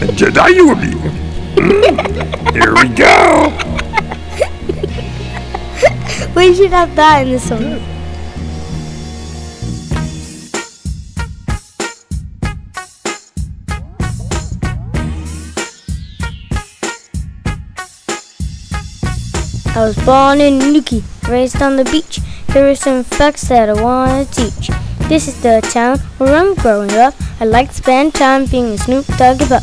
A Jedi you will be. Mm, Here we go. We should have that in the song. I was born in Newquay, raised on the beach. Here are some facts that I want to teach. This is the town where I'm growing up. I like to spend time being a Snoop Doggy Buck.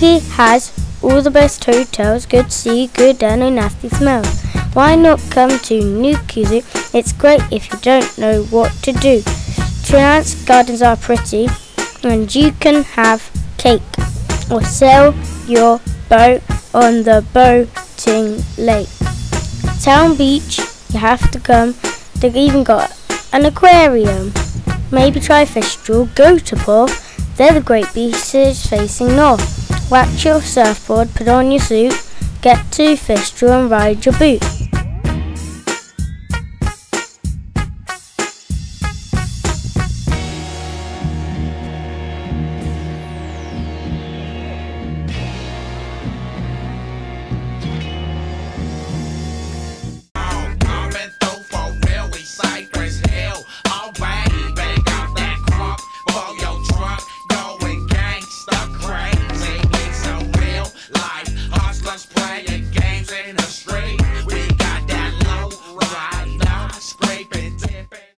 Newquay has all the best hotels, good sea, good and no nasty smells. Why not come to Zoo? It's great if you don't know what to do. Trenance gardens are pretty, and you can have cake or sail your boat on the boating lake. Town Beach, you have to come. They've even got an aquarium. Maybe try Fistral, go to Porth. They're the great beaches facing north. Wax your surfboard, put on your suit, get two fish, Fistral and ride your boot. in a string.